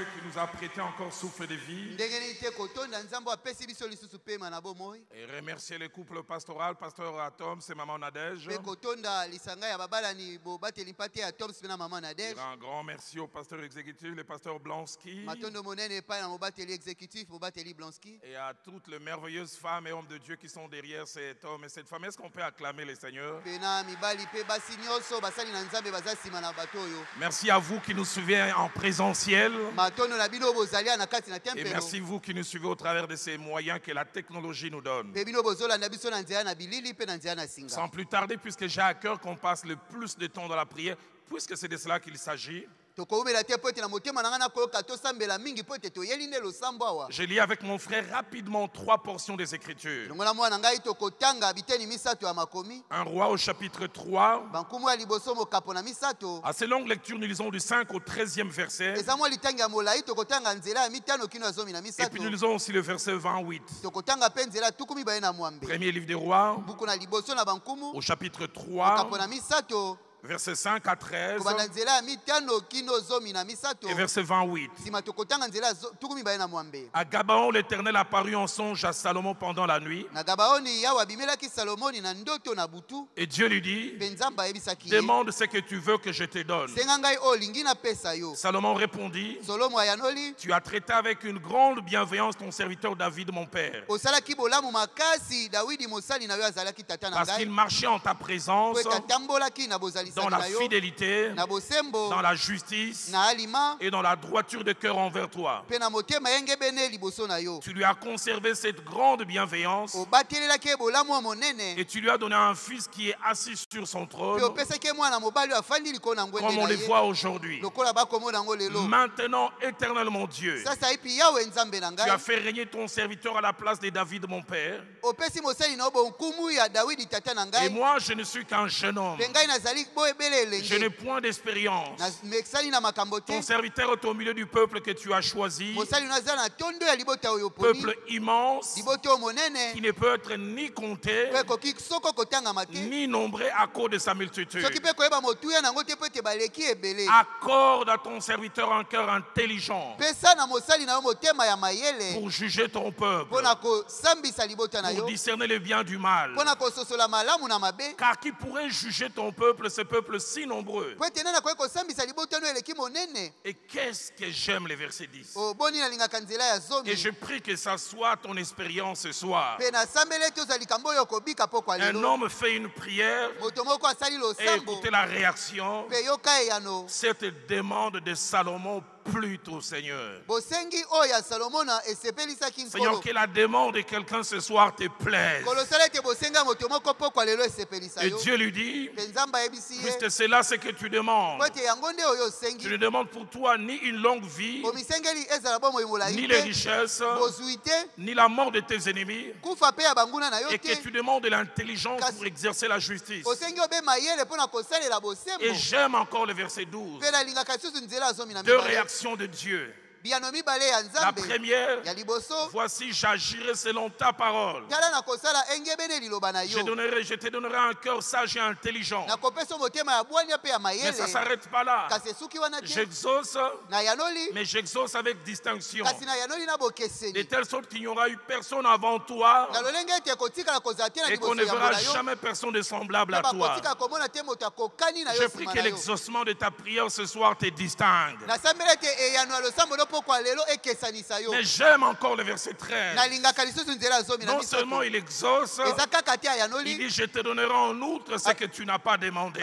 Dieu qui nous a prêté encore souffle de vie. Et remercier le couple pastoral, pasteur Atom, c'est maman Nadège. un grand merci au pasteur exécutif, le pasteur blonski Et à toutes les merveilleuses femmes et hommes de Dieu qui sont derrière cet homme et cette femme. Est-ce qu'on peut acclamer le Seigneur Merci à vous qui nous suivez en présentiel. Et merci vous qui nous suivez au travers de ces moyens que la technologie nous donne. Sans plus tarder, puisque j'ai à cœur qu'on passe le plus de temps dans la prière, puisque c'est de cela qu'il s'agit, je lis avec mon frère rapidement trois portions des Écritures. Un roi au chapitre 3. bankumu ya liboso mokapo na misato. À ces longues lectures, nous lisons du 5 au 13e verset. Et puis nous lisons aussi le verset 28. tokotanga mpe nzela ya tuku mibale na mwambe. Premier livre des rois, au chapitre mokapo 3, na misato verset 5 à 13 kobanda nzela ya mitano kino zomi na misato. Et verset 28. nsima tokotanga nzela ya zo- tuku mibale na mwambe. À Gabaon, l'Éternel apparut en songe à Salomon pendant la nuit. Et Dieu lui dit, demande ce que tu veux que je te donne. Salomon répondit, tu as traité avec une grande bienveillance ton serviteur David, mon père, parce qu'il marchait en ta présence dans la fidélité, dans la justice et dans la droiture de cœur envers toi. Tu lui as conservé cette grande bienveillance et tu lui as donné un fils qui est assis sur son trône, comme on na le ye voit aujourd'hui. Maintenant, éternel mon Dieu, tu as fait régner ton serviteur à la place de David, mon père. Et moi, je ne suis qu'un jeune homme. Je n'ai point d'expérience. Ton serviteur est au milieu du peuple que tu as choisi, peuple immense. Qui ne peut être ni compté ni nombré à cause de sa multitude. Accorde à ton serviteur un cœur intelligent pour juger ton peuple, pour discerner le bien du mal. Car qui pourrait juger ton peuple, ce peuple si nombreux. Et qu'est-ce que j'aime le verset 10 oboni nalingaka nzela ya zomi Et je prie que ça soit ton expérience ce soir. Un homme fait une prière et écoutez la réaction. Cette demande de Salomon plut au Seigneur. Seigneur, que la demande de quelqu'un ce soir te plaise. Et Dieu lui dit, puisque c'est là ce que tu demandes, tu ne demandes pour toi ni une longue vie, ni les richesses, ni la mort de tes ennemis, et que tu demandes de l'intelligence pour exercer la justice. Et j'aime encore le verset 12. mpe nalingaka lisusu nzela ya zomi na Deux mibale de Dieu. La première, voici, j'agirai selon ta parole. Je, yo donnerai, je te donnerai un cœur sage et intelligent. Mais ça ne s'arrête pas là. J'exauce, mais j'exauce avec distinction. De telle sorte qu'il n'y aura eu personne avant toi et qu'on ne verra jamais personne de semblable à toi. Je prie que l'exaucement de ta prière ce soir te distingue. Mais j'aime encore le verset 13. nalingaka lisusu nzela ya zomi na Non seulement il exauce, il dit Je te donnerai en outre ce que tu n'as pas demandé.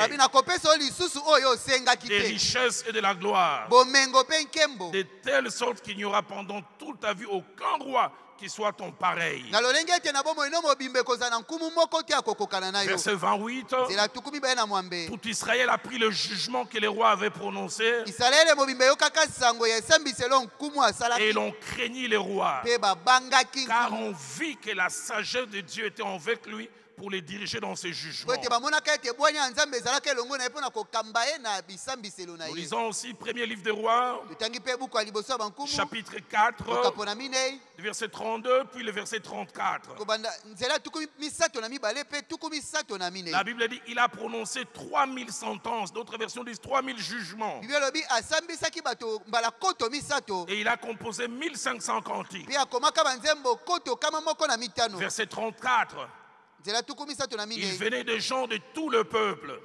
Des richesses et de la gloire. De telle sorte qu'il n'y aura pendant toute ta vie aucun roi qui soit ton pareil. Verset 28. nzela tuku mibale na mwambe Tout Israël a pris le jugement que les rois avaient prononcé et l'on craignit les rois. Car on vit que la sagesse de Dieu était avec lui pour les diriger dans ses jugements. Nous lisons aussi premier livre des rois, chapitre 4, okapo na minei le verset 32, puis le verset 34. kobanda nzela ya tuku misato na mibale mpe tuku misato na minei La Bible dit il a prononcé 3000 sentences, d'autres versions disent 3000 jugements. Et il a composé 1500 cantiques. Verset 34. Il venait des gens de tout le peuple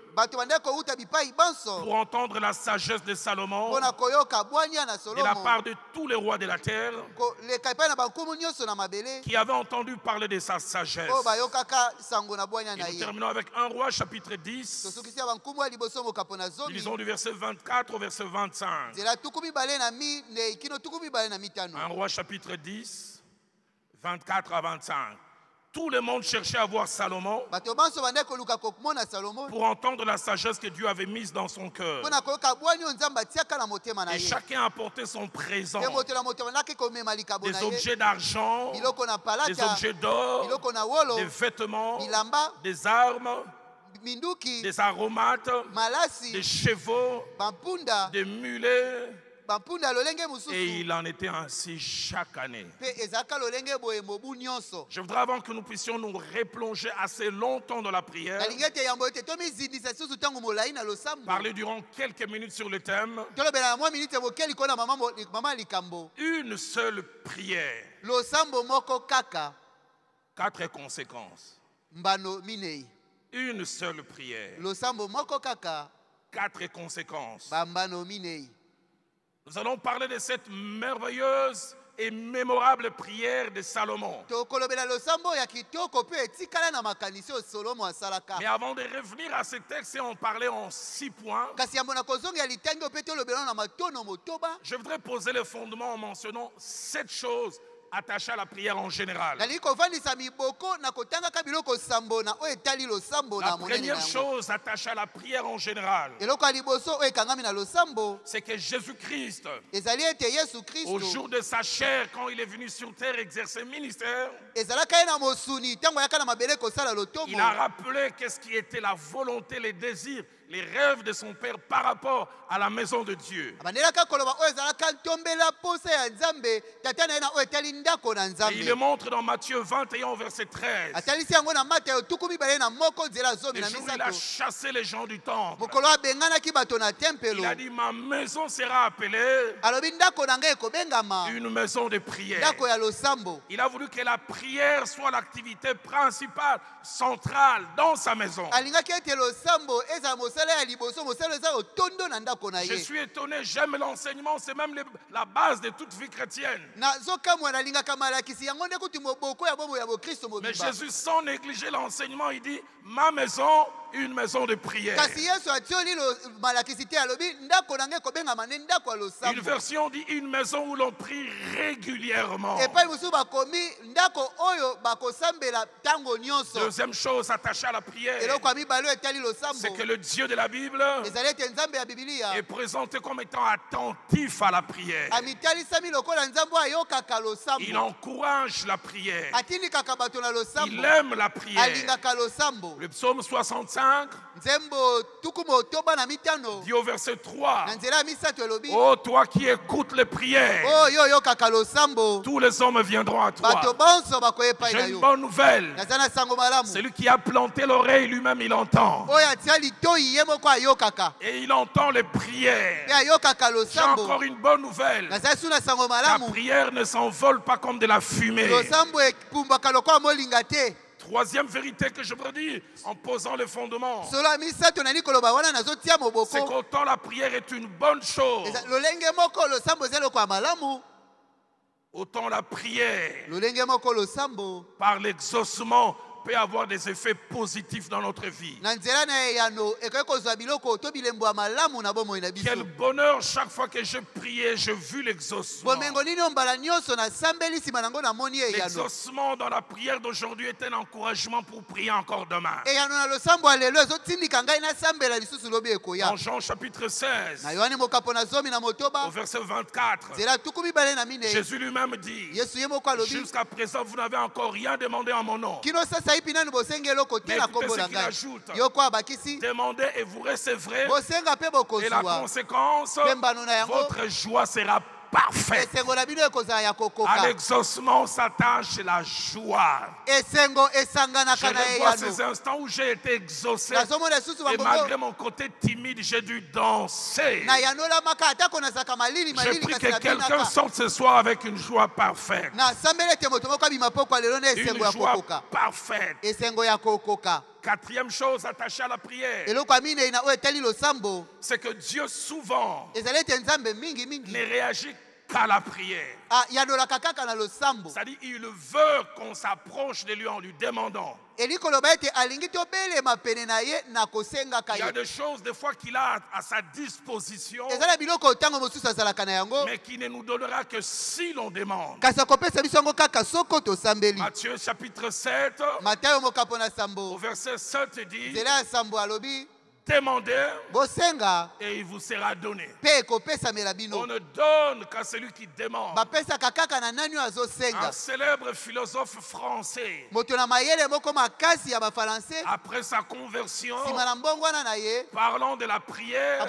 pour entendre la sagesse de Salomon de la part de tous les rois de la terre qui avaient entendu parler de sa sagesse. Et nous terminons avec 1 roi chapitre 10. tosukisi ya bankumu ya liboso mokapo na Nous zomi lisons du verset 24 au verset 25. nzela tuku mibale na minei kino tuku mibale na mitano 1 roi chapitre 10, 24 à 25. Tout le monde cherchait à voir Salomon pour entendre la sagesse que Dieu avait mise dans son cœur. Et chacun apportait son présent. Des objets d'argent, des objets d'or, des vêtements, des armes, des aromates, des chevaux, des mulets. Et il en était ainsi chaque année. Je voudrais avant que nous puissions nous replonger assez longtemps dans la prière, parler durant quelques minutes sur le thème une seule prière, quatre conséquences. Une seule prière, quatre conséquences. Nous allons parler de cette merveilleuse et mémorable prière de Salomon. Mais avant de revenir à ce texte et en parler en six points, je voudrais poser le fondement en mentionnant sept choses attachées à la prière en général. La première chose attachée à la prière en général, c'est que Jésus-Christ, au jour de sa chair, quand il est venu sur terre exercer ministère, il a rappelé qu'est-ce qui était la volonté, les désirs, les rêves de son Père par rapport à la maison de Dieu. na Et il le montre dans Matthieu 21 au verset 13. atalisi yango na matayo tuku mibale na moko nzela zomi Le na jour où il a chassé les gens du temple, il a dit Ma maison sera appelée une maison de prière. Il a voulu que la prière soit l'activité principale, centrale dans sa maison. Je suis étonné, j'aime l'enseignement, c'est même la base de toute vie chrétienne. Mais Jésus, sans négliger l'enseignement, il dit Ma maison, une maison de prière. Une version dit une maison où l'on prie régulièrement. Deuxième chose attachée à la prière, c'est que le Dieu de la Bible est présenté comme étant attentif à la prière. Il encourage la prière. Il aime la prière. Le psaume 65 nzembo tuku motoba na mitano dit au verset 3 na nzela ya misato elobi Oh, toi qui écoutes les prières, losambo tous les hommes viendront à toi. J'ai une bonne nouvelle. Celui qui a planté l'oreille lui-même, il entend. Et il entend les prières. J'ai encore une bonne nouvelle. La prière ne s'envole pas comme de la fumée. Troisième vérité que je veux dire en posant le fondement, c'est qu'autant la prière est une bonne chose, autant la prière par l'exaucement peut avoir des effets positifs dans notre vie. Quel bonheur chaque fois que je priais, j'ai vu l'exaucement. L'exaucement dans la prière d'aujourd'hui est un encouragement pour prier encore demain. En Jean chapitre 16, na yohane mokapo na zomi na au verset 24, nzela tuku mibale na minei Jésus lui-même dit, Jusqu'à présent, vous n'avez encore rien demandé en mon nom. Mais écoutez ce qu'il ajoute. Demandez et vous recevrez. Et la conséquence, votre joie sera parfaite. À l'exaucement s'attache la joie. Je revois ces instants où j'ai été exaucé. Et malgré mon côté timide, j'ai dû danser. J'ai pris que quelqu'un sorte ce soir avec une joie parfaite. Une joie parfaite. Quatrième chose attachée à la prière, c'est que Dieu souvent ne réagit qu'à la prière. losambo C'est-à-dire, il veut qu'on s'approche de lui en lui demandant. na kosengaka Il y a des choses, des fois, qu'il a à sa disposition, mais qui ne nous donnera que si l'on demande. Matthieu chapitre 7, matayo mokapo na au verset 7 dit, demandez et il vous sera donné. On ne donne qu'à celui qui demande. Un célèbre philosophe français, après sa conversion, parlant de la prière,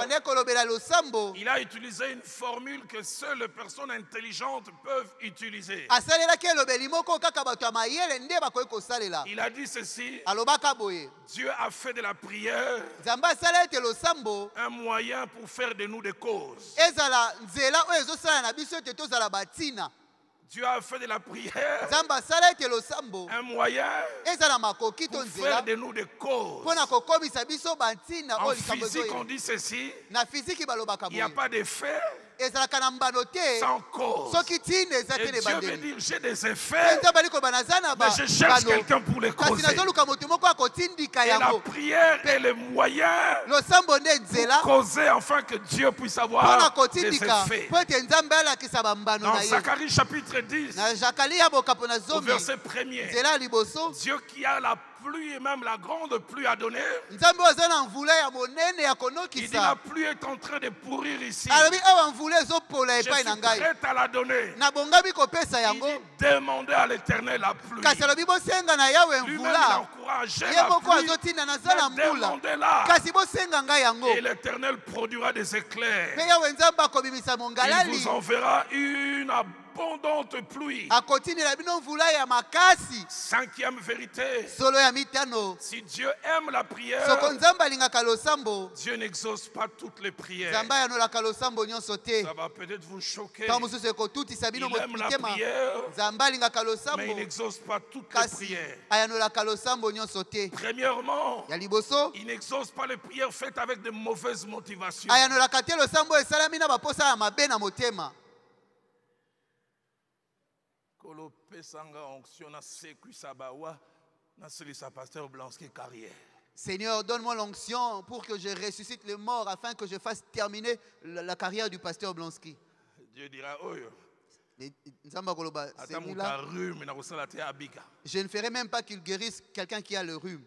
il a utilisé une formule que seules les personnes intelligentes peuvent utiliser. Il a dit ceci, Dieu a fait de la prière un moyen pour faire de nous des causes. Dieu a fait de la prière un moyen pour faire de nous des causes. En physique, on dit ceci, il n'y a pas d'effet sans cause. Et Dieu veut dire, j'ai des effets, mais je cherche quelqu'un pour les causer. Et la prière est le moyen nzela. causer afin que Dieu puisse avoir des effets. Dans Zacharie chapitre 10, na jakali ya bokapo na au verset premier, nzela ya liboso. Dieu qui a la pluie et même la grande pluie monene ya il dit la pluie est en train de pourrir ici. ezopola Je suis prêt à la donner. Il dit demandez à l'éternel la pluie. Lui-même, il mvula encourageait ye la pluie. demandez-la. Et l'éternel produira des éclairs. Il vous enverra une abondante pluie. Cinquième vérité. Si Dieu aime la prière, Dieu n'exauce pas toutes les prières. Ça va peut-être vous choquer. Il aime la prière, mais il n'exauce pas toutes les prières. Premièrement, il n'exauce pas les prières faites avec de mauvaises motivations. Na na pasteur blanski carrière Seigneur, donne-moi l'onction pour que je ressuscite les morts afin que je fasse terminer la, la carrière du pasteur Blonsky. dieu dira oyo Je ne ferai même pas qu'il guérisse quelqu'un qui a le rhume.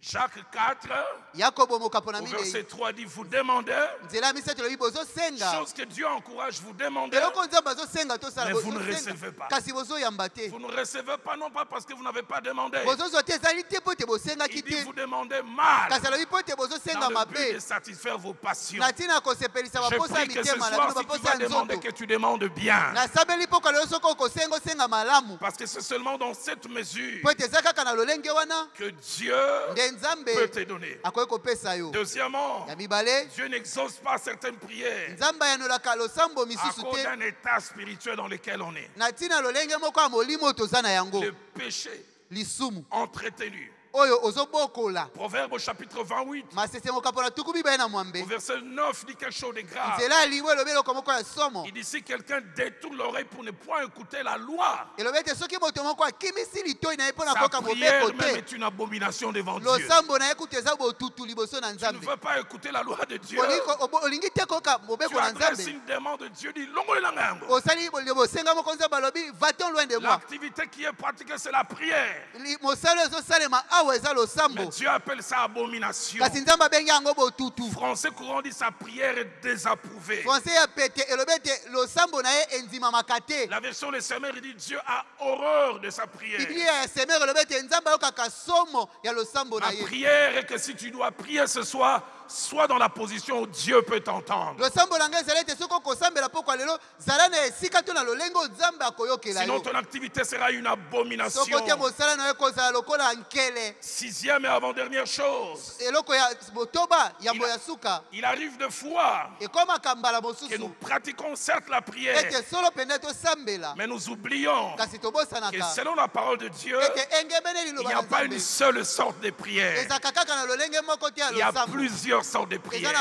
Jacques 4 Yakobo mokapo na au minei. verset 3 dit vous demandez chose que dieu encourage vous demandez. Mais vous ne recevez pas. vous ne recevez pas non pas parce que vous n'avez pas demandé. Il dit vous demandez mal. Dans le but de satisfaire vos passions. Je prie que ce soir si tu vas demander que tu demandes bien. Parce que c'est seulement dans cette mesure que Dieu peut te donner. Deuxièmement, Dieu n'exauce pas certaines prières à cause d'un état spirituel dans lequel on est. Le péché entretenu. Proverbe au chapitre 28, masese mokapo na tuku mibale na mwambe. Au verset 9, dit quelque chose de grave. Il dit si quelqu'un détourne l'oreille pour ne point écouter la loi, sa prière même est une abomination devant Dieu. Tu ne veux pas écouter la loi de Dieu. Tu adresses une demande de Dieu, dit L'activité qui est pratiquée, c'est la prière. Mais Dieu appelle ça abomination. Français courant dit sa prière est désapprouvée. te La version des Semères dit Dieu a horreur de sa prière. Ma prière est que si tu dois prier ce soir, sois dans la position où Dieu peut t'entendre. Sinon, ton activité sera une abomination. Sixième et avant-dernière chose, Il- il arrive de fois que nous pratiquons certes la prière, mais nous oublions que selon la parole de Dieu, il n'y a pas une seule sorte de prière. Il y a losambo plusieurs sortes de prières.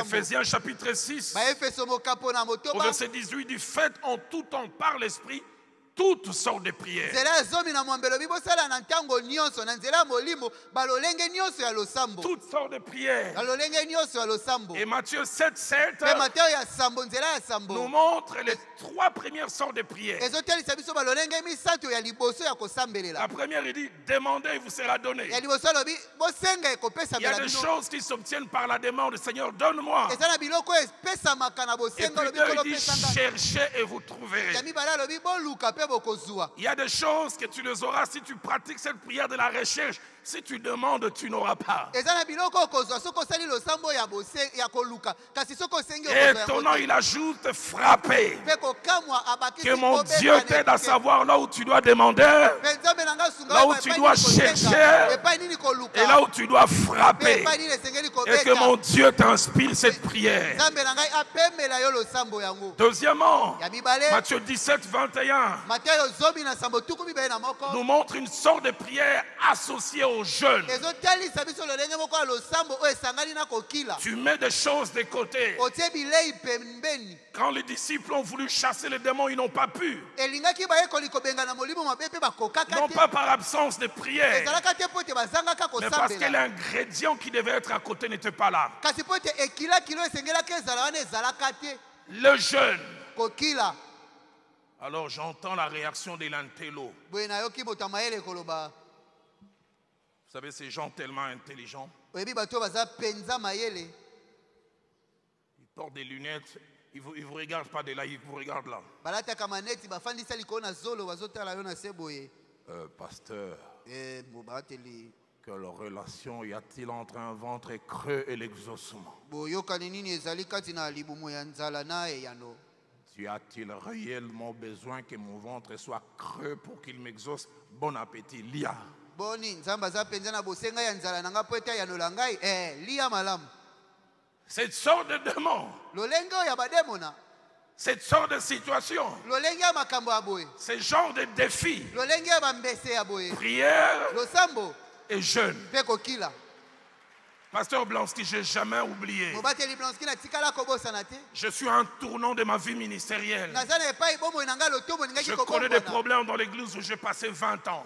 Ephésiens chapitre 6, baefeso mokapo na au verset 18, du fait en tout temps par l'Esprit toutes sortes de prières. Toutes sortes de prières. Et Matthieu 7, 7 mpe mateo ya sambo nzela ya nous montre les trois premières sortes de prières. La première, il dit, demandez et vous sera donné. Il y a des choses qui s'obtiennent par la demande. Seigneur, donne-moi. Et puis il dit, cherchez et vous trouverez. Il y a des choses que tu les auras si tu pratiques cette prière de la recherche. Si tu demandes, tu n'auras pas. yango Étonnant, te. il ajoute frapper. Que mon Dieu t'aide à savoir là où tu dois demander Là où tu dois chercher, et là où tu dois frapper. Et que mon Dieu t'inspire cette prière. Deuxièmement, Matthieu 17, 21 mateyo zomi na sambo tuku mibale na moko nous montre une sorte de prière associée aux esangani na kokila. Tu mets des choses de côté. Quand les disciples ont voulu chasser les démons, ils n'ont pas pu. Non pas par absence de prière, mais parce que l'ingrédient qui devait être à côté n'était pas là. Le kokila. Alors j'entends la réaction de l'intello. boye nayoki moto ya mayele koloba Vous savez, ces gens tellement intelligents, mayele. Ils portent des lunettes, ils ne vous, vous regardent pas de là, ils vous regardent là. Euh, pasteur, Eh, bo bateli quelle relation y a-t-il entre un ventre creux et l'exaucement? Tu a-t-il réellement besoin que mon ventre soit creux pour qu'il m'exauce? Bon appétit, lia. Boni nzambe aza mpenza na bosenga ya nzala na ngai mpo ete ayanola ngai. Eh, lia malamu. Cette sorte de démon, lolenge oyo ya bademona cette sorte de situation, ce genre de défi, prière losambo. et jeûne. Pasteur Blansky, je n'ai jamais oublié. Je suis un tournant de ma vie ministérielle. Je connais des problèmes dans l'église où j'ai passé 20 ans.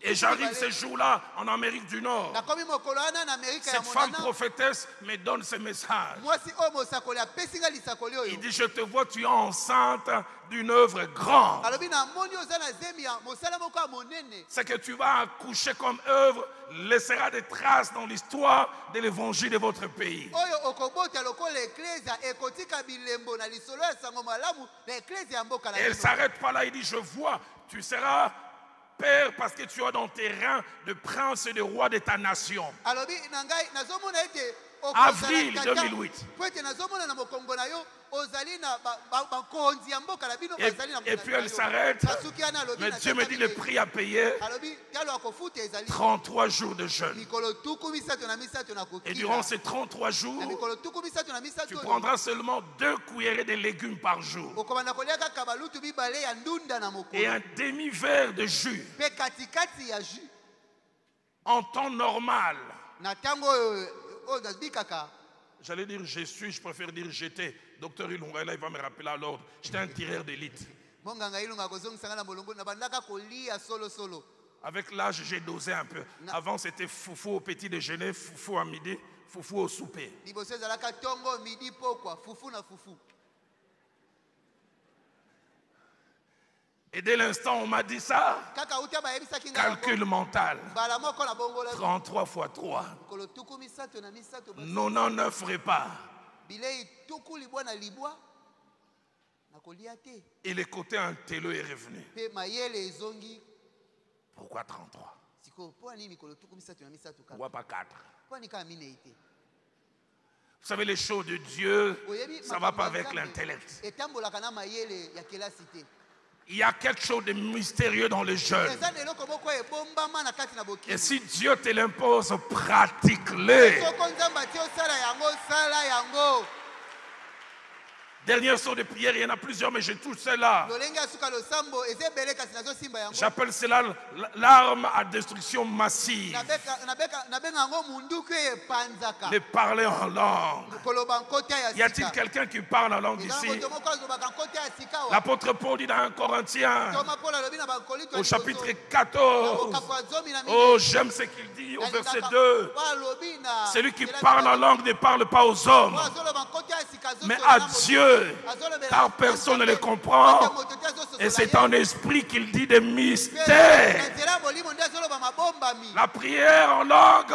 Et j'arrive ce jour-là en Amérique du Nord. Cette femme prophétesse me donne ce message. Il dit, je te vois, tu es enceinte d'une œuvre grande. Ce que tu vas accoucher comme œuvre laissera des traces dans l'histoire de l'évangile de votre pays. Et elle s'arrête pas là, il dit, je vois, tu seras père parce que tu as dans tes reins de prince et de roi de ta nation. Avril okozala tata 2008. Et, puis elle s'arrête. Mais Dieu me dit le prix à payer alobi talo ya kofuta ezali 33 jours de jeûne. Et durant ces 33 na jours, tu prendras seulement deux cuillerées de légumes par jour et un demi-verre de jus en temps normal. J'allais dire je suis, je préfère dire j'étais. Docteur Ilunga, là, il va me rappeler à l'ordre. J'étais un tireur d'élite. Avec l'âge, j'ai dosé un peu. Avant, c'était foufou au petit déjeuner, foufou à midi, foufou au souper. Et dès l'instant où on m'a dit ça, calcul mental, mbala moko na bongola 33 fois 3, mikolo tuku misato na misato basi. 99 repas. Et le côté intello est revenu. Pourquoi 33 sikoyo mpo ani mikolo tuku misato na misato kaka? Pourquoi pas 4 mpo ani kaka minei te Vous savez, les choses de Dieu, ça ne va pas avec l'intellect. Il y a quelque chose de mystérieux dans le jeûne. Et si Dieu te l'impose, pratique-le. Dernier saut de prière, il y en a plusieurs, mais kasi nazosimba yango. J'appelle cela l'arme à destruction massive. De parler en langue. Y a-t-il quelqu'un qui parle en langue ici? L'apôtre Paul dit dans 1 Corinthiens, au chapitre 14, okapo ya zomi na oh, j'aime ce qu'il dit au verset 2. alobi na Celui qui parle en langue ne parle pas aux hommes, mais à moto. Car personne ne Nzambe. le comprend. Et c'est en esprit qu'il dit des mystères. La prière en langue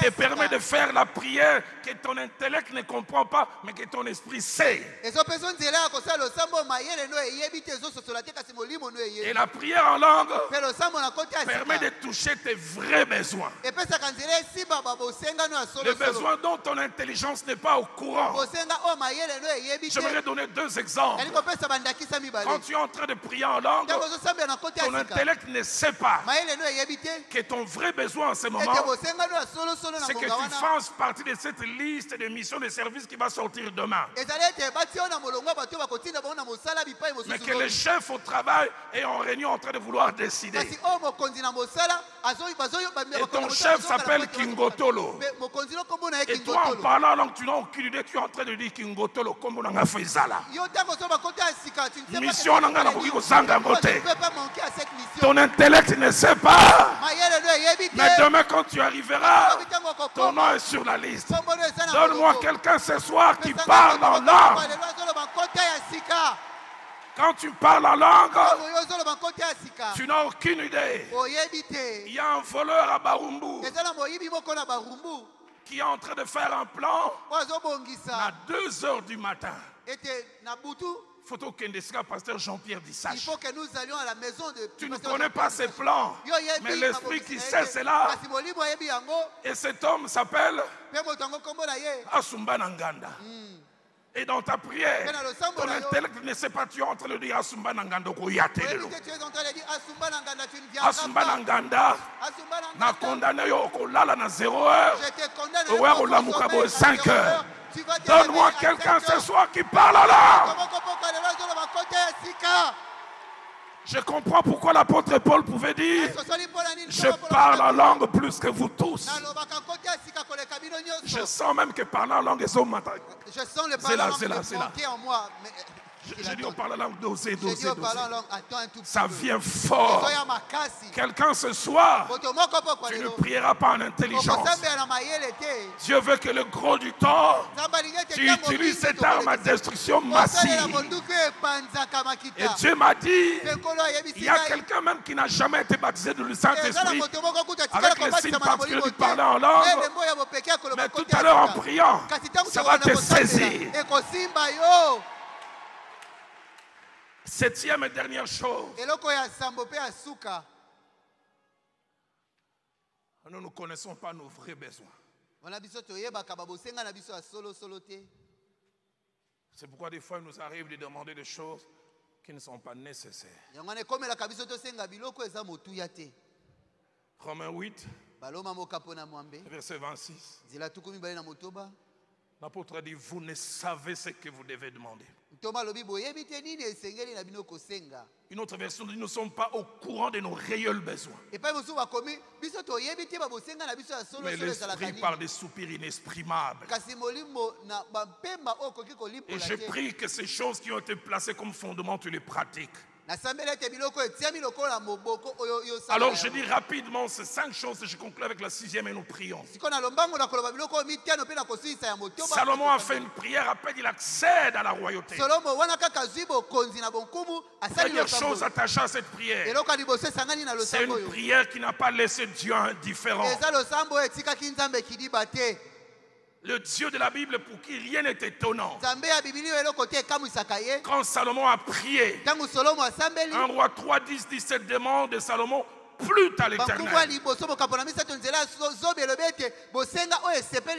te permet de faire la prière que ton intellect ne comprend pas, mais que ton esprit sait. Et la prière en langue permet de toucher tes vrais besoins. Les besoins dont ton intelligence n'est pas au courant. te. J'aimerais donner deux exemples. Quand tu es en train de prier en langue, ton intellect ne sait pas que ton vrai besoin en ce moment, c'est que tu fasses partie de cette liste de missions de services qui va sortir demain. Mais que le zomi. chef au travail est en réunion en train de vouloir décider. Et ton chef s'appelle Kingotolo. Et toi, en parlant en langue, tu n'as aucune idée, tu es en train de dire Kingotolo, comme on a fait pas Mission à cette mission Ton intellect ne sait pas. Mais demain, quand tu arriveras, ton nom est sur la liste. Donne-moi quelqu'un ce soir qui parle en langue. Quand tu parles en langue, sika tu n'as aucune idée. Il y a un voleur à Barumbu qui est en train de faire un plan oyo à azobongisa 2 heures du matin. pasteur Jean-Pierre il faut que nous allions à la maison de Tu ne connais pas ses plans, mais l'esprit qui sait cela. Et cet homme s'appelle Asumba Nanganda. Et dans ta prière, ton là, intellect ne sait pas, tu es en train de dire Asumba Nanganda koyate asumba Nanganda, na condamné yo kolala na 0 heure. l'a boy, à cinq zéro heures. Donne-moi quelqu'un ce soir qui parle sika? Je comprends pourquoi l'apôtre Paul pouvait dire Je parle en kolobaka- langue plus que vous tous. Je sens même que parler en langue est au matin. Je sens le C'est là, monter en moi mais Dis attend. on parle en langue J'ai dit tout petit Ça vient fort. Quelqu'un ce soir, tu ne prieras pas en intelligence. Dieu veut que le gros du temps, tu utilises cette arme à destruction massive. Et Dieu m'a dit, il y a quelqu'un même qui n'a jamais été baptisé de le Saint-Esprit. Avec les signes particuliers du parler en langue. Mais tout à l'heure en priant, ça va te saisir. Septième et dernière chose, nous ne connaissons pas nos vrais besoins. C'est pourquoi des fois il nous arrive de demander des choses qui ne sont pas nécessaires. Romains 8, baloma mokapo na mwambe verset 26. L'apôtre a dit, vous ne savez ce que vous devez demander. Une autre version dit, nous ne sommes pas au courant de nos réels besoins. Mais l'esprit parle des soupirs inexprimables. Et je prie que ces choses qui ont été placées comme fondement, tu les pratiques. Alors je dis rapidement ces cinq choses et je conclue avec la sixième et nous prions. Salomon a fait une prière, à peine il accède à la royauté. Première chose attachée à cette prière, c'est une prière qui n'a pas laissé Dieu indifférent. Le Dieu de la Bible pour qui rien n'est étonnant. Quand Salomon a prié, 1 roi 3, 10, 17 demande de Salomon, plus à l'éternel.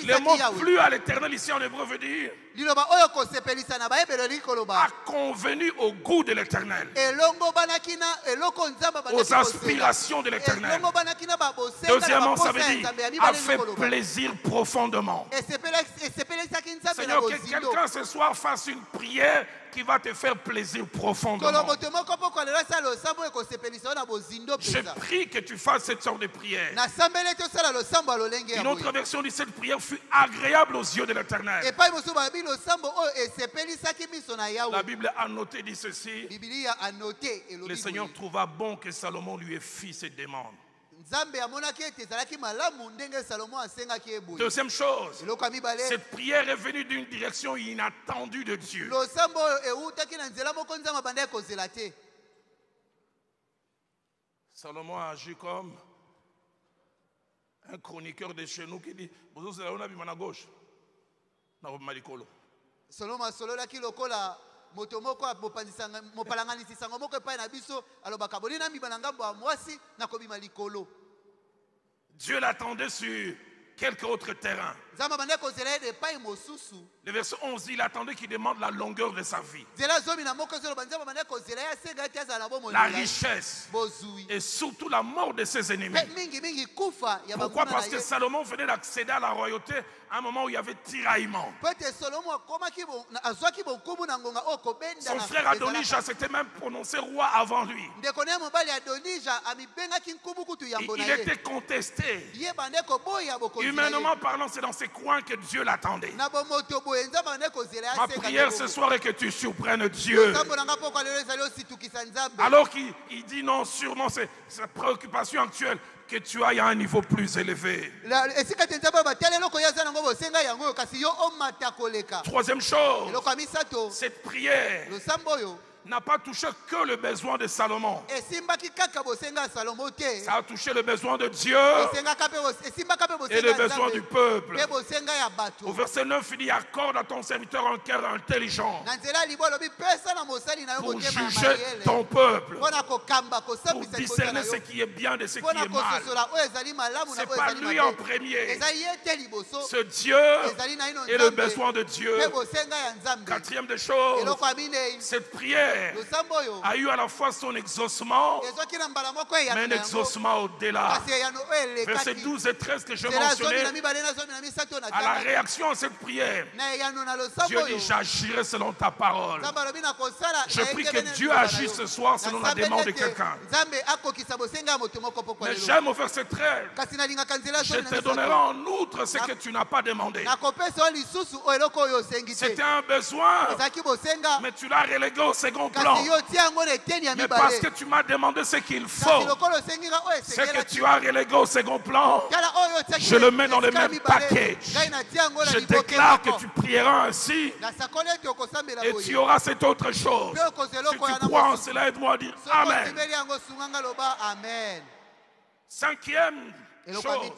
Le mot plus à l'éternel ici en hébreu veut dire a convenu au goût de l'éternel. Aux aspirations de l'éternel. Deuxièmement, ça veut dire a fait plaisir profondément. Seigneur, que quelqu'un ce soir fasse une prière qui va te faire plaisir profondément. Je mpenza que tu fasses cette sorte de prière. Une autre version dit cette prière fut agréable aux yeux de l'éternel. La Bible a noté dit ceci. Le Seigneur trouva bon que Salomon lui ait fait cette demande. Deuxième chose, cette prière est venue d'une direction inattendue de Dieu. losambo oyo eutaki na nzela moko nzambe abandaki kozela te Salomon a agi comme un chroniqueur de chez nous qui dit Bozo c'est là, on a vu à gauche. Na kobima likolo. solomo asololaki lokola moto moko mopalanganisi sango moko epai na biso alobaka boni namibima na ngambo ya mwasi nakobima likolo Dieu l'attendait sur quelque autre terrain. Le verset 11 dit il attendait qu'il demande la longueur de sa vie, la richesse et surtout la mort de ses ennemis. Pourquoi? Parce que Salomon venait d'accéder à la royauté à un moment où il y avait tiraillement. kobenda Son frère. Adonija s'était même prononcé roi avant lui. il ye était contesté. Humainement parlant, c'est dans ces coins que Dieu l'attendait. Ma prière ce soir est que tu surprennes Dieu. Alors qu'il il dit non, sûrement c'est sa préoccupation actuelle, que tu ailles à un niveau plus élevé. Troisième chose, cette prière n'a pas touché que le besoin de Salomon. Ça a touché le besoin de Dieu et le besoin du peuple. Au verset 9, il dit Accorde à ton serviteur un cœur intelligent. Pour juger ton peuple, pour discerner ce qui est bien de ce qui est mal. C'est pas lui en premier. Ce Dieu est le besoin de Dieu. Quatrième des choses, minei cette prière a eu à la fois son exaucement, mais un exaucement au-delà. Versets elekaki 12 et 13 que je mentionnais, à la réaction à cette prière, Dieu dit J'agirai selon ta parole. Je prie que Dieu agisse ce soir selon la demande de quelqu'un. Mais j'aime au verset 13 kasi nalingaka nzela ya Je te donnerai en outre ce que tu n'as pas demandé. te C'était un besoin, mais tu l'as relégué au second plan. Mais parce que tu m'as demandé ce qu'il faut, ce que tu as relégué au second plan, otiaki Je le mets dans le même na je déclare que tu prieras ainsi. Et tu auras cette autre chose. Si tu crois en cela, aide-moi à dire Amen. Cinquième chose,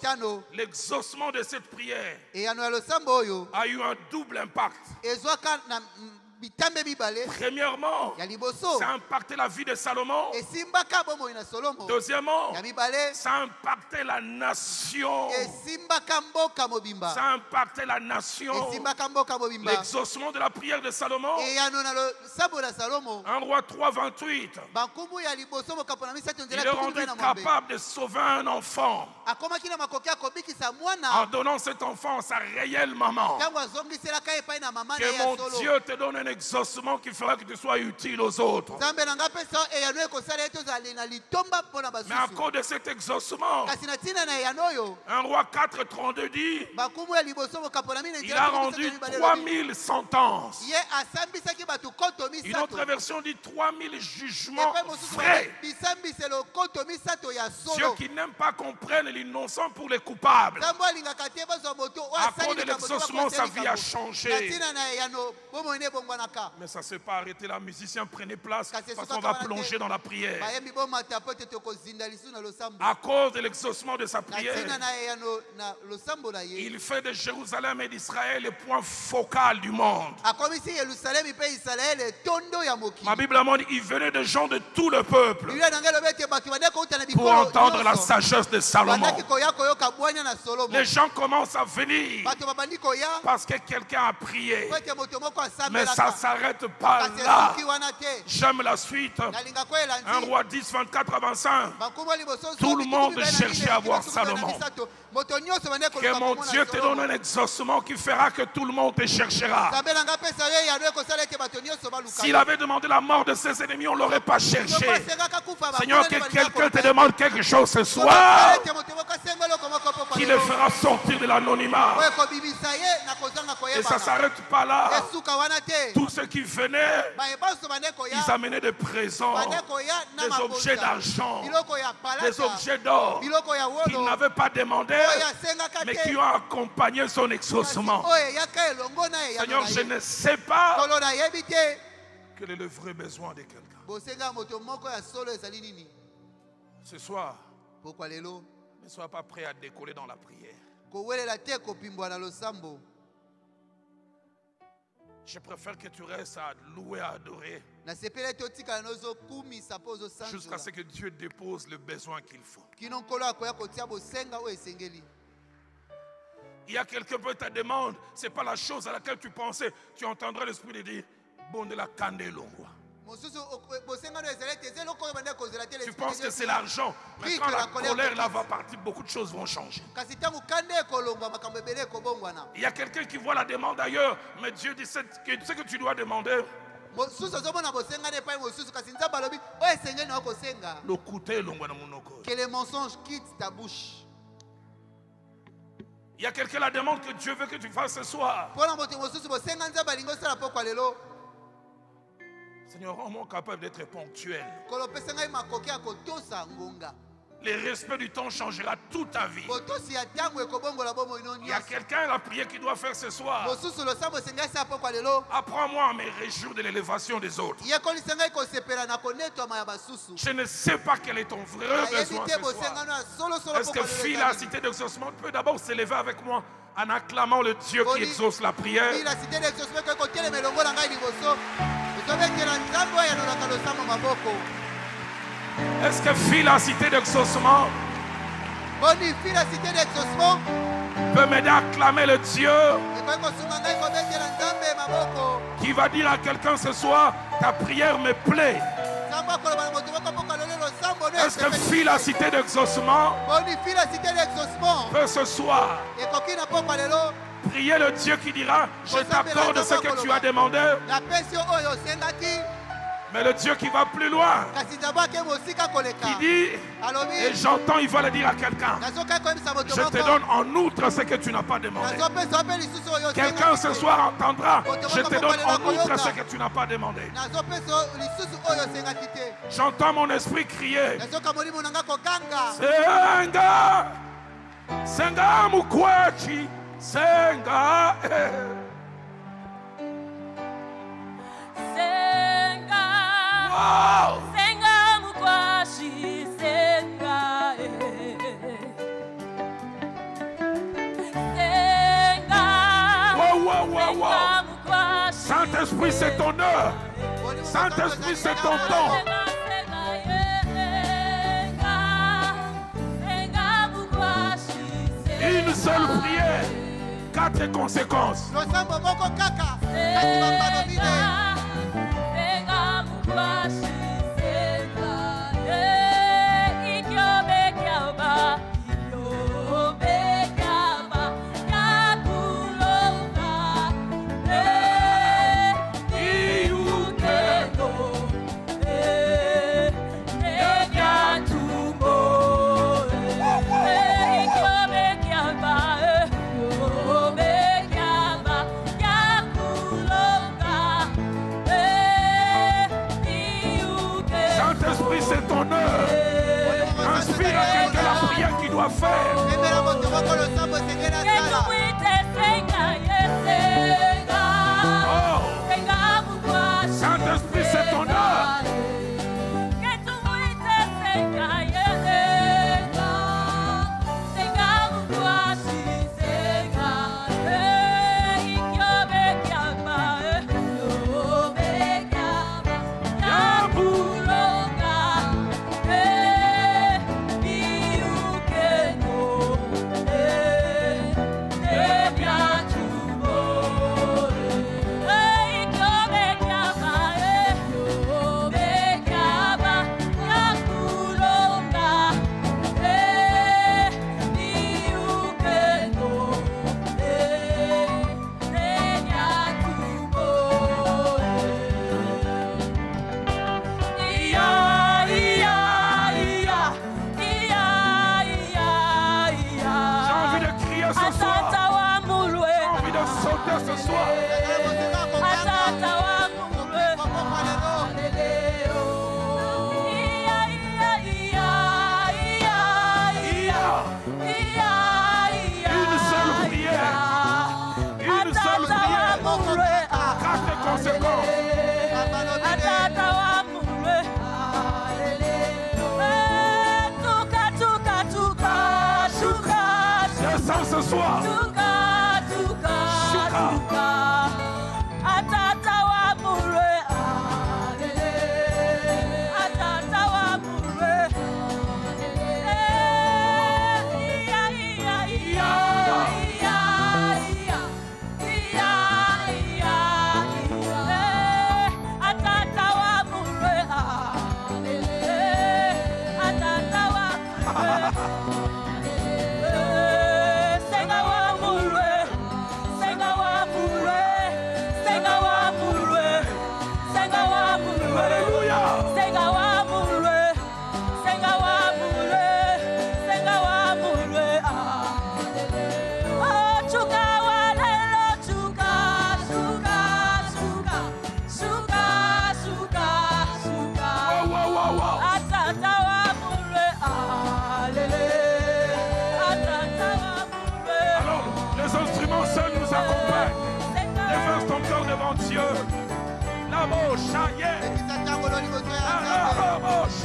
l'exaucement de cette prière a eu un double impact. Premièrement, ça a impacté la vie de Salomon. Deuxièmement, ça a impacté la nation. Ça a impacté la nation. L'exaucement de la prière de Salomon. 1 roi 3, 28. bankumu ya liboso mokapo na misato Il nzela est rendu capable de sauver un enfant en donnant cet enfant à sa réelle maman. Que mon Dieu te donne un exaucement qui fera que tu sois utile aux autres. Mais à cause de cet exaucement, 1 roi 4, 32 dit il a rendu misato mibale elobi, 3000 sentences. Une autre version dit 3000 jugements ya Ceux qui n'aiment pas comprennent l'innocent pour les coupables. À cause de l'exaucement, sa vie a changé. Mais ça ne s'est pas arrêté là. Musiciens, prenez place parce qu'on va plonger dans la prière. À cause de l'exaucement de sa prière, il fait de Jérusalem et d'Israël le point focal du monde. Ma Bible montre il venait de gens de tout le peuple pour entendre la sagesse de Salomon. Les gens commencent à venir parce que quelqu'un a prié. Mais ça asambelaka s'arrête pas là. J'aime la suite. nalinga 1 koyelandi roi 10, 24 à 25. bankumu ya liboso Tout le monde cherchait à voir Salomon. Que mon Dieu te donne un exaucement qui fera que tout le monde te cherchera. S'il avait demandé la mort de ses ennemis, on ne l'aurait pas cherché. Seigneur, que quelqu'un te demande quelque chose ce soir qui le fera sortir de l'anonymat. Et ça ne s'arrête pas là. Tous ceux qui venaient, koya. ils amenaient des présents, des objets d'argent, des objets d'or biloko ya qu'il wolo n'avait pas demandé, mais qui ont accompagné son exaucement. Seigneur, je ne sais pas quel est le vrai besoin de quelqu'un. Ce soir, ne sois pas prêt à décoller dans la prière. Je préfère que tu restes à louer, à adorer, jusqu'à ce que Dieu dépose le besoin qu'il faut. Il y a quelqu'un peut te demande, c'est pas la chose à laquelle tu pensais. Tu entendras l'esprit de dire, bon de la candelongwa. Tu penses que c'est l'argent. Mais quand la colère là va partir, beaucoup de choses vont changer. Il y a quelqu'un qui voit la demande ailleurs, mais Dieu dit ce que tu dois demander. que les mensonges quittent ta bouche Il y a quelqu'un la demande que Dieu veut que tu fasses ce soir. Seigneur, rends-moi capable d'être ponctuel. Le respect du temps changera toute ta vie. Il y a quelqu'un la prière qu'il doit faire ce soir. Apprends-moi à me réjouir de l'élévation des autres. Je ne sais pas quel est ton vrai besoin ce Est-ce que fille la cité d'exaucement peut d'abord s'élever avec moi en acclamant le Dieu qui exauce la prière? Nzambe oyo alolaka losambo maboko. Est-ce que fille la cité d'exaucement? Boni fi la cité d'exaucement. Peut m'aider à acclamer le Dieu qui va dire à quelqu'un ce soir ta prière me plaît. Est-ce que fille la cité d'exaucement? Peut ce soir prier le Dieu qui dira je t'accorde ce que tu as demandé. Mais le Dieu qui va plus loin qui dit et j'entends il va le dire à quelqu'un. Je te donne en outre ce que tu n'as pas demandé. Quelqu'un ce soir entendra, je te donne en outre ce que tu n'as pas demandé. J'entends mon esprit crier, Senga, Senga mukwachi, Senga. eh. Senga, Wow. senga mukwashi, senga, eh. Senga, Wow, wow, wow, wow. Saint-Esprit, c'est ton heure. Saint-Esprit, ngai c'est ton temps. Quatre conséquences.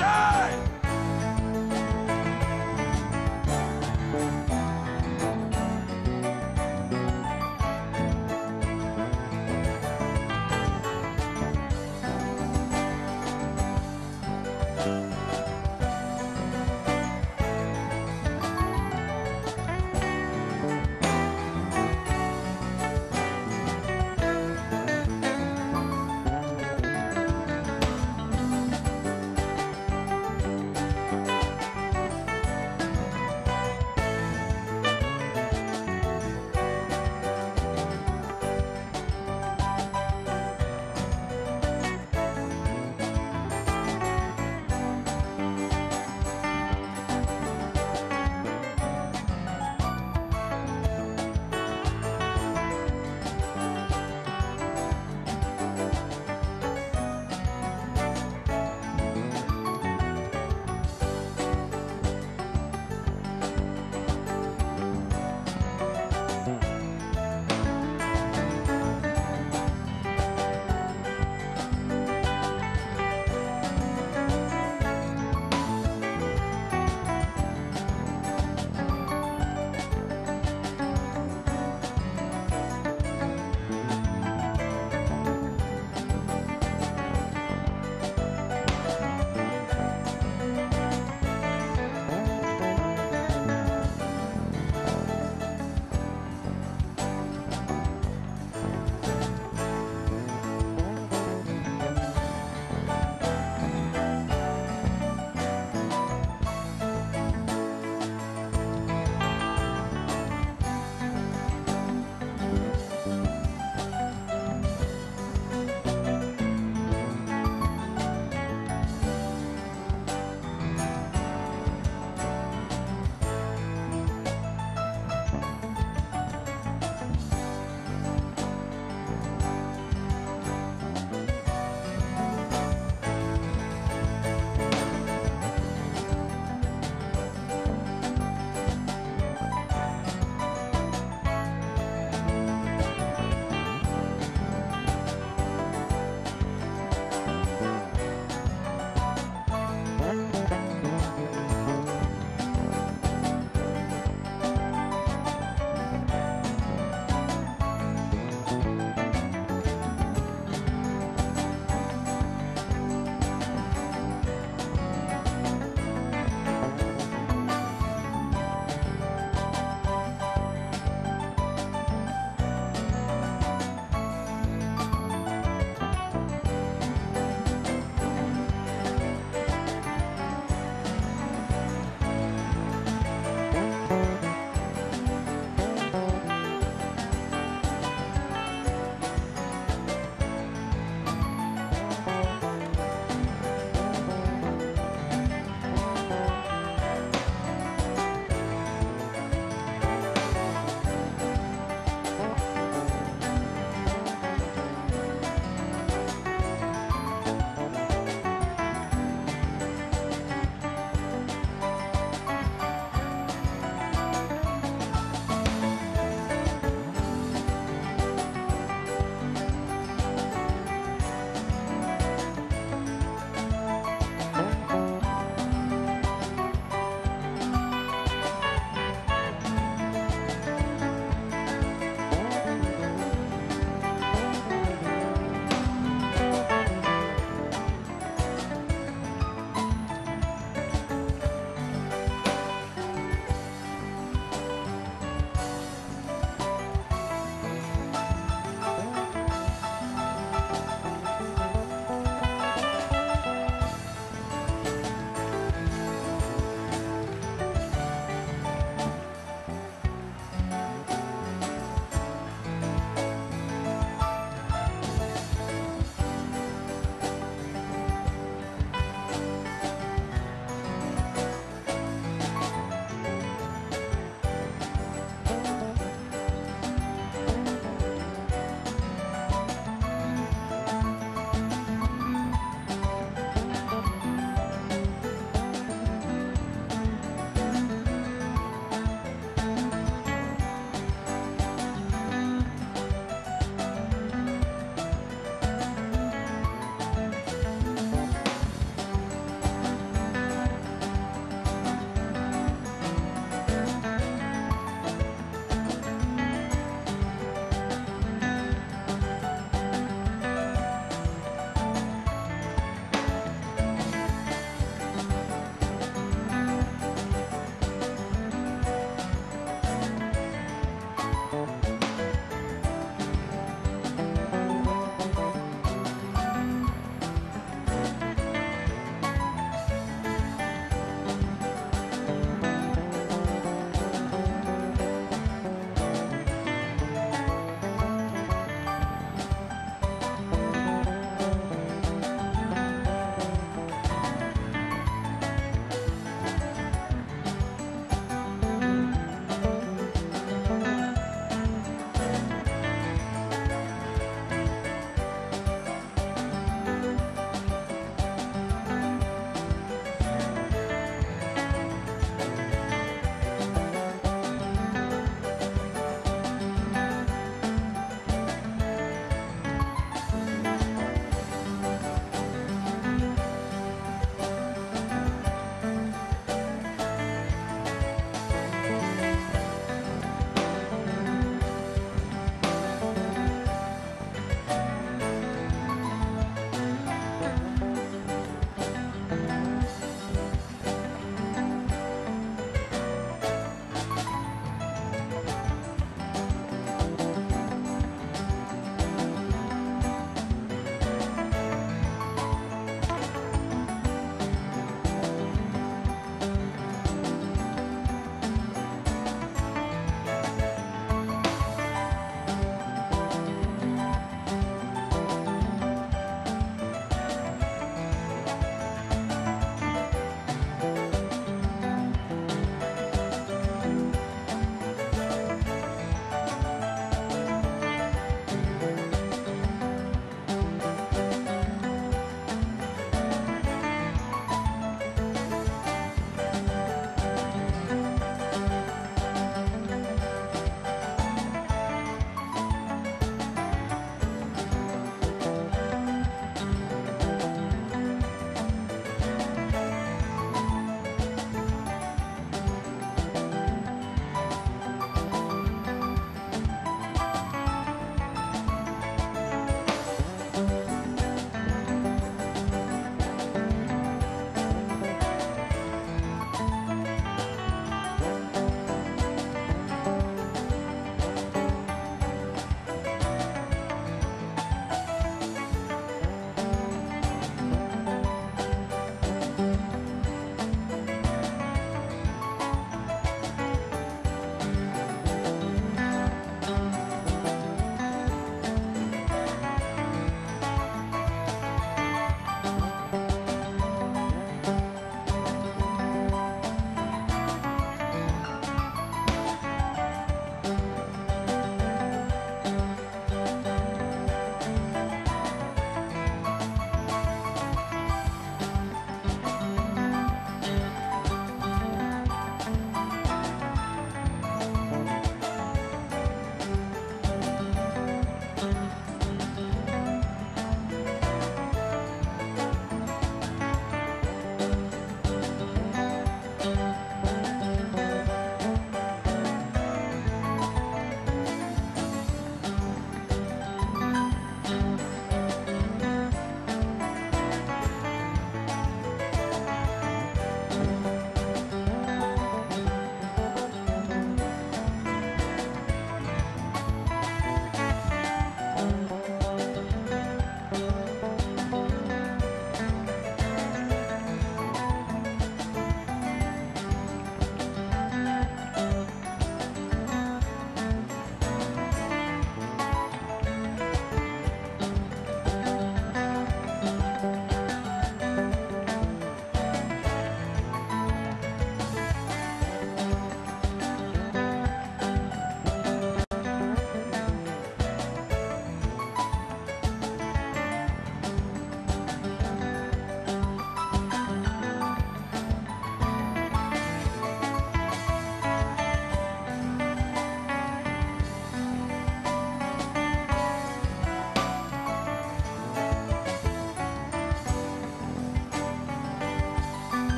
Shine!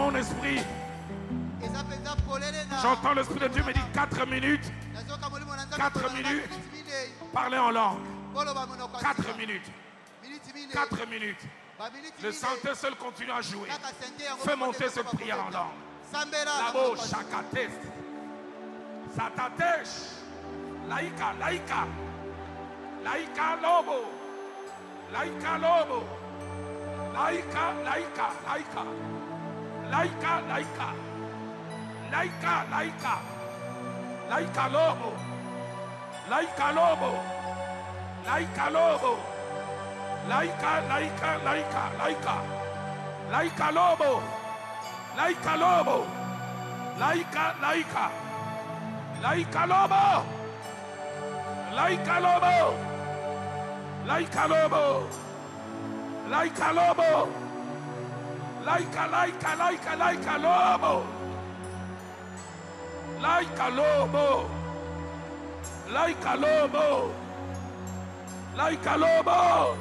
Mon esprit. J'entends l'Esprit de Dieu me dire 4 minutes, nazoka molimo na nzambe Quatre kolanda minutes. miniti minei parlez en langue. koloba monoko ya 4 sika. minutes, miniti minei 4 minutes. Le santé seul continue à jouer. Fais monter cette prière en langue. Labo. Satatesh. Laika, laika. Laika lobo. Laika lobo. Laika, laika, laika. Laika, laika. Laika, laika. Laika lobo. Laika lobo. Laika lobo. Laika, laika, laika, laika. Laika lobo. Laika lobo. Laika, laika. Laika lobo. Laika lobo. Laika lobo. Laika lobo. Laika, laika, laika, laika lobo. Laika lobo. Laika lobo. Laika lobo.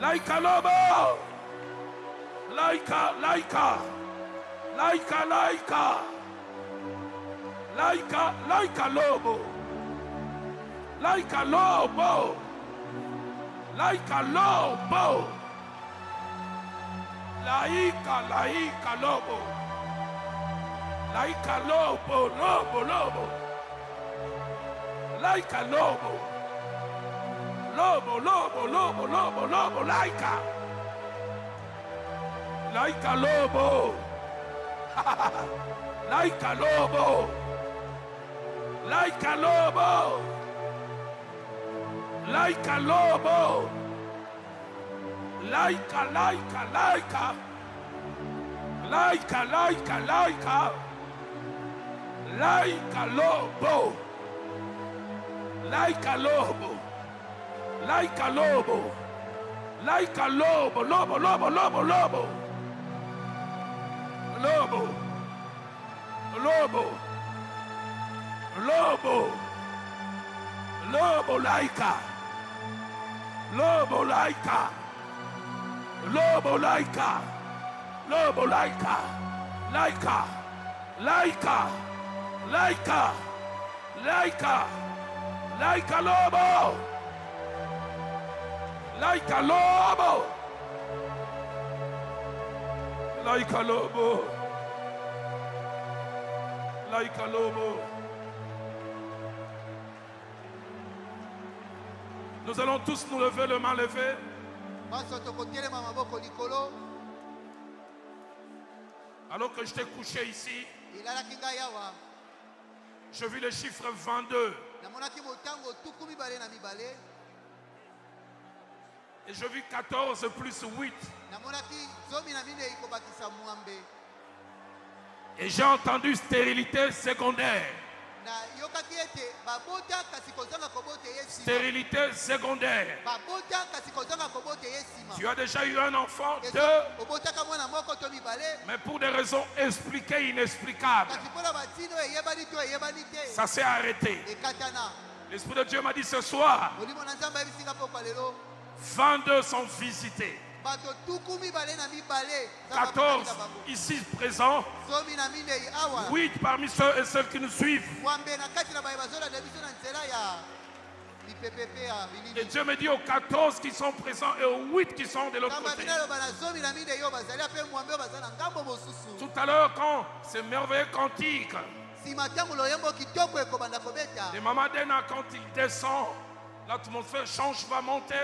Laika lobo. Laika, laika. Laika, laika. Laika, laika lobo. Laika lobo. Laika lobo. Laika, laika lobo. Laika lobo, lobo, lobo. Laika lobo. Lobo, lobo, lobo, lobo, lobo, laika. Laika lobo. Laika lobo. Laika lobo. Laika lobo. Laika, laika, laika. Laika, laika, laika. Laika Laika lobo. Laika lobo. Laika lobo. Laika lobo, lobo, lobo, lobo, lobo. Lobo. Lobo. Lobo. Lobo laika. Lobo laika. Lobo laika. Lobo laika. Laika. Laika. Laika. Laika. Laika lobo. Laika lobo. Laika lobo. Laika lobo. Nous allons tous nous lever, le main levé. Nyonso tokotelema maboko likolo Alors que j'étais couché ici, elalaki ngai awa je vis le chiffre 22 namonaki motango tuku mibale na mibale et je vis 14 plus 8. namonaki zomi na minei kobakisa mwambe Et j'ai entendu stérilité secondaire. Stérilité secondaire. Tu as déjà eu un enfant, deux, mais pour des raisons expliquées, inexplicables, ça s'est arrêté. L'Esprit de Dieu m'a dit ce soir, molimo na nzambe ayebisinga pokwa lelo. 22 sont visités. Bato tuku mibale na mibale Nzambe 14 akotalisa bango. ici présents, zomi na minei awa 8 parmi ceux et celles qui nous suivent. Et Dieu me dit aux 14 qui sont présents et aux 8 qui sont de l'autre côté. Tout à l'heure, quand ce merveilleux cantique de Maman Dena, quand il descend, l'atmosphère change, va monter.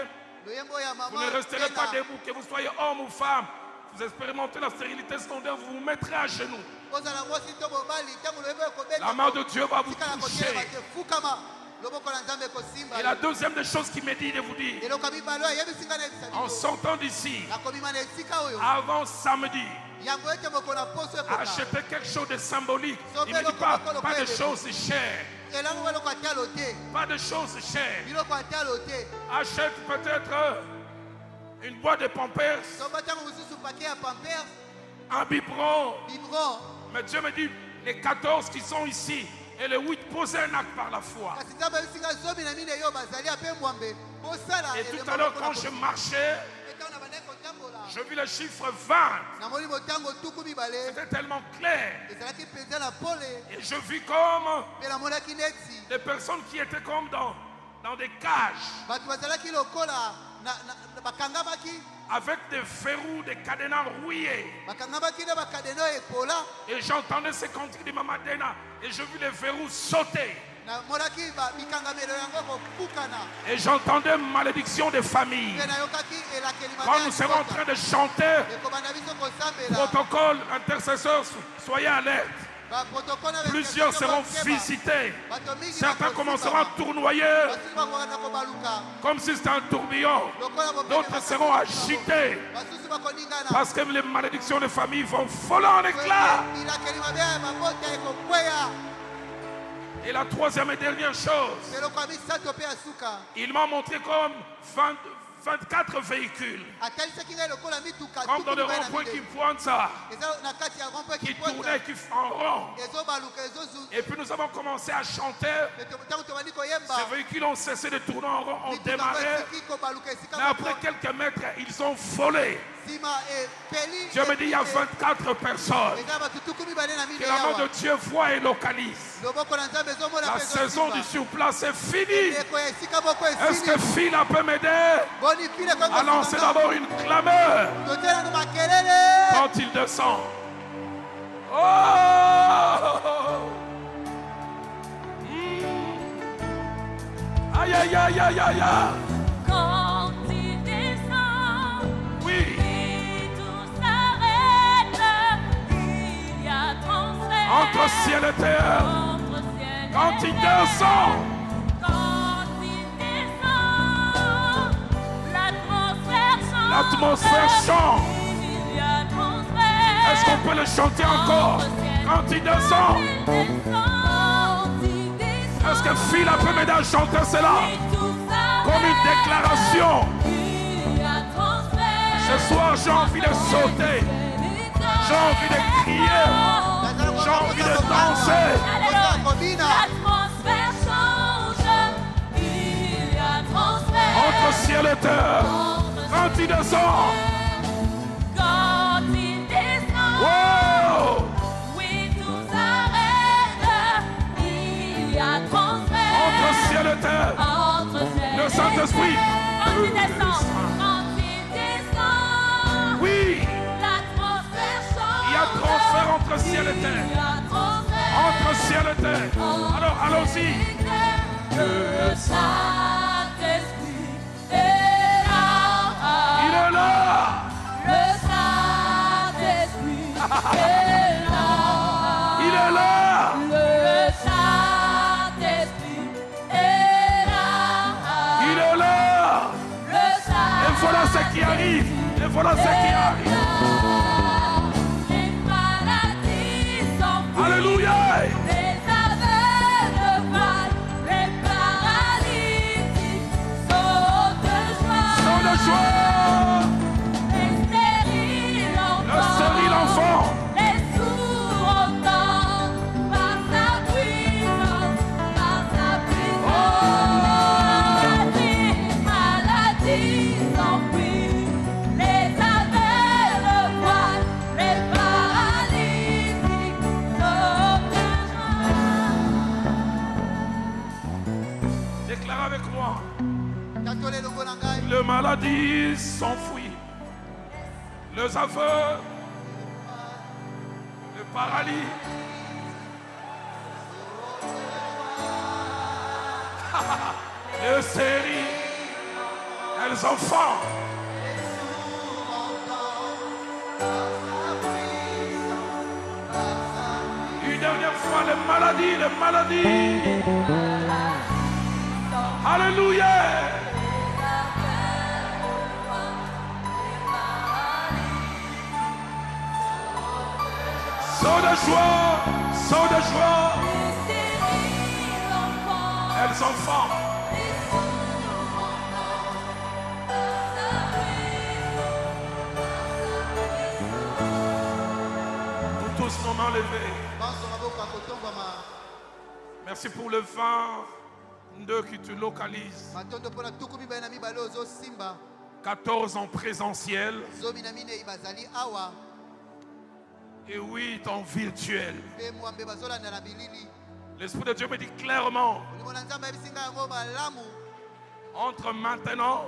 Ya Vous ne resterez pas debout, que vous soyez homme ou femme. Vous expérimentez la stérilité secondaire, vous vous mettrez à genoux. La main de Dieu va vous toucher. Et la deuxième des choses qu'il me dit de vous dire, en sortant d'ici, avant samedi, achetez quelque chose de symbolique. Il ne dit pas, pas de choses chères, pas de choses chères. Achète peut-être une boîte de pampers, un biberon. Mais Dieu me dit, les 14 qui sont ici et les 8, posez un acte par la foi. Et tout à l'heure, quand je marchais, Je vis le chiffre 20. namoni motango tuku mibale C'était tellement clair. Et je vis comme des personnes qui étaient comme dans, dans des cages, avec des verrous, des cadenas rouillés. Et j'entendais ces cantiques de Mamadena. Et je vis les verrous sauter. Et j'entendais malédiction des familles. Quand nous serons en train de chanter, protocole, intercesseurs, soyez alerte. baprotokole na Plusieurs seront visités. Certains commenceront à tournoyer comme si c'était un tourbillon. D'autres seront agités parce que les malédictions des familles vont voler en éclats. Et la troisième et dernière chose, il m'a montré comme 20 24 véhicules, comme dans le rond-point rompoint qui kiposa tournaient, qui en rond. Et puis nous avons commencé à chanter. Ces véhicules ont cessé de tourner en rond, ont démarré. Mais après quelques mètres, ils ont volé. Dieu me dit, il y a 24 personnes que la main de Dieu voit et localise. La saison du surplace est finie. Est-ce que Phila peut m'aider? À lancer d'abord une clameur. Quand il descend. Oh! Hmm. Aïe, aïe, aïe, aïe, aïe, entre ciel et terre. Quand il descend, l'atmosphère a transfert. Est-ce qu'on peut le chanter encore? Quand il descend, est-ce que Phila peut m'aider à chanter cela? Comme une déclaration a. Ce soir, j'ai envie de sauter. J'ai envie de crier. Envie de danser. L'atmosphère change. Il y a transfert. Entre ciel et terre. Quand il descend. Quand il descend. Wow Oui, tout s'arrête. Il y a transfert. Entre ciel et terre. Entre ciel Le Saint-Esprit. Quand il descend. Entre ciel et terre. Entre ciel et terre. Alors, allons-y. Le Saint-Esprit est là. Il est là. Le Saint-Esprit est là. Il est là. Le Saint-Esprit est là. Il est là. Le Et Saint-Esprit voilà ce qui arrive. Et voilà ce qui arrive. Les maladies s'enfuient. Les aveugles. Le paralysie. Les séries. Les enfants. Une dernière fois, les maladies, les maladies. Alléluia. Saut de joie, saut de joie, Les stériles enfants. Nous tous nos kotombama Merci pour le vent de qui oyo ozosimba 14 en présentiel et 8 en virtuel. L'Esprit de Dieu me dit clairement, entre maintenant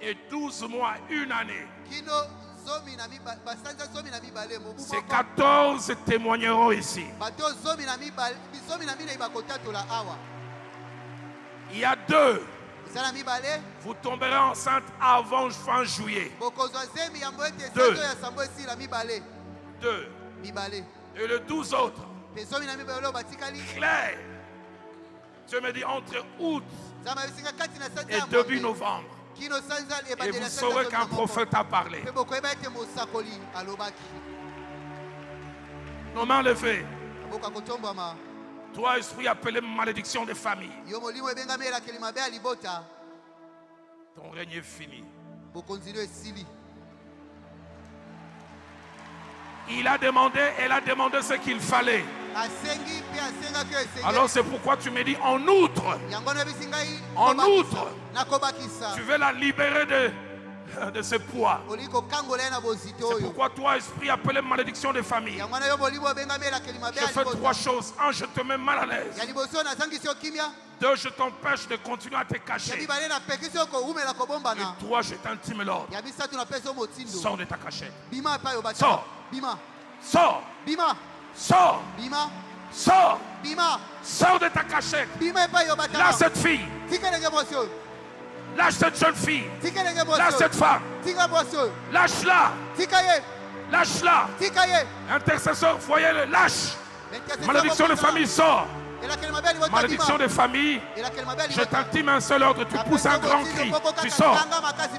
et 12 mois, une année, ces moko 14 témoigneront ici. Il y a deux, vous tomberez enceinte avant fin juillet. Deux. Deux. Et les 12 autres, mpe zomi na mibale oyo batikali clair. Dieu me dit entre août et début novembre. Et vous saurez qu'un prophète a parlé. Nos mains levées. Toi, esprit appelé malédiction des familles. Ton règne est fini. Il a demandé, elle a demandé ce qu'il fallait. Alors c'est pourquoi tu me dis en outre, En outre. tu veux la libérer de, de ce poids. C'est pourquoi toi, esprit appelé malédiction des familles, je fais trois choses. Un, je te mets mal à l'aise. Deux, je t'empêche de continuer à te cacher. Et trois, je t'intime l'ordre. Sors de ta cachette. Sors. Sors, bima sors, bima sors, bima sors de ta cachette. bata cette fille, lâche cette jeune fille, lâche cette femme, lâche-la, lâche-la. Intercesseur, voyez-le, lâche. Malédiction de famille, libota Malédiction de famille, je t'intime un seul ordre, tu pousses un grand cri, tu sors.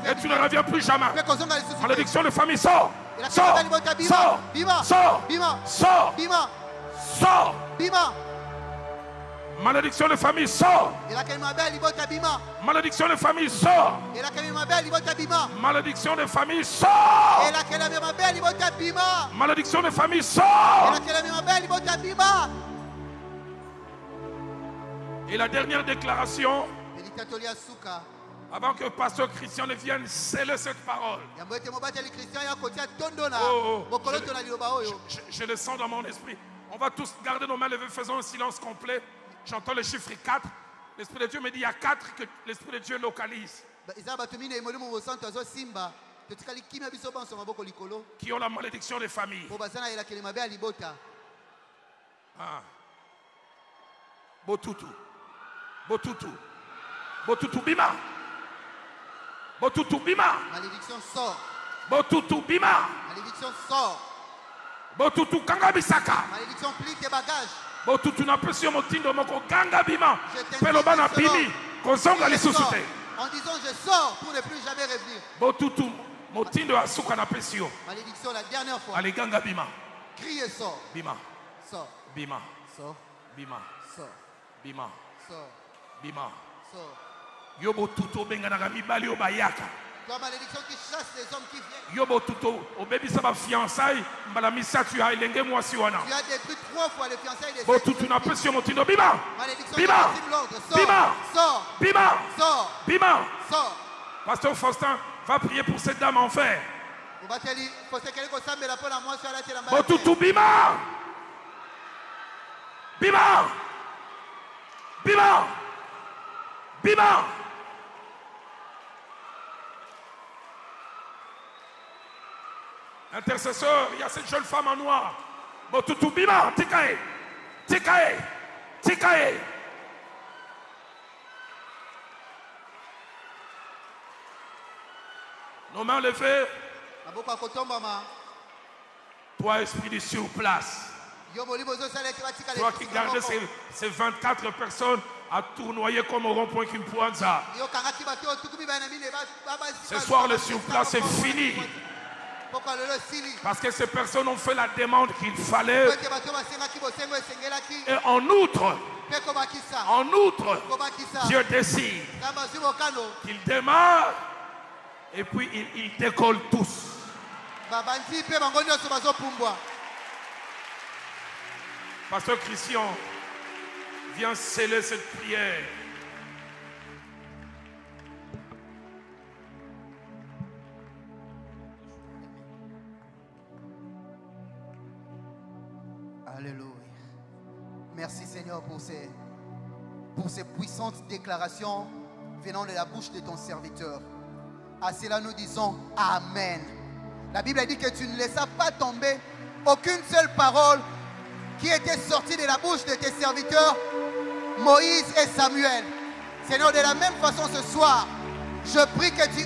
et tu ne reviens plus jamais. Malédiction de famille, sors, elakeli sors, mabe ya libota bima Malédiction de famille, bima Malédiction de famille, bima Malédiction de famille, bima Malédiction de famille, bima Et la dernière déclaration, avant que pasteur Christian ne vienne sceller cette parole. Oh, oh. Je, oyo je- je le sens dans mon esprit. On va tous garder nos mains levées, faisons un silence complet. J'entends le chiffre 4. L'Esprit de Dieu me dit il y a 4 que l'Esprit de Dieu localise, Ba- eza bato minei molimo mosantu azosimba totikali kimia biso banso maboko likolo? Qui ont la malédiction des familles. Ah. Botutu. Botutu. Botutu Bima. Botutu Bima. malédiction sort Botutu Bima. malédiction sort Botutu Kanga Bisaka. malédiction plie tes bagages botutu napesi yo motindo moko ganga bima. Mpe loba na bimi. kozonga Je lisusu sors. te. En disant je sors pour ne plus jamais revenir. Botutu motindo ya suka napesi yo malédiction la dernière fois. Ale ganga bima. Crie et sort bima. Sort bima. Sort bima. Sort bima. Sort bima. Sort yo botutu obenganaka mibali oyo bayaka toi malédiction qui chasse les hommes qui viennent. Obebisa bafiançai mbala misato ya elenge mwasi wana tu as détruit trois fois les fiançailles des botutu napesi yo motindo bima! Malédiction bima! Bima. bima! bima! pasteur faustin va prier pour cette dame en fer na botutu bima! Bima! Bima! Bima intercesseur il y a cette jeune femme en noir botutu bima tikae tikae tikae nos mains levées toi esprit du sur place Toi qui gardais ces, ces 24 personnes à tournoyer comme au rond-point Kimpuanza. Ce soir, le surplace est fini. Parce que ces personnes ont fait la demande qu'il fallait. Et en outre, en outre, Dieu décide qu'ils démarrent et puis ils, ils décollent tous. Pasteur Christian, viens sceller cette prière. Alléluia. Merci Seigneur pour ces, puissantes déclarations venant de la bouche de ton serviteur. À cela nous disons Amen. La Bible dit que tu ne laissas pas tomber aucune seule parole qui était sortie de la bouche de tes serviteurs, Moïse et Samuel. Seigneur, de la même façon ce soir, je prie que tu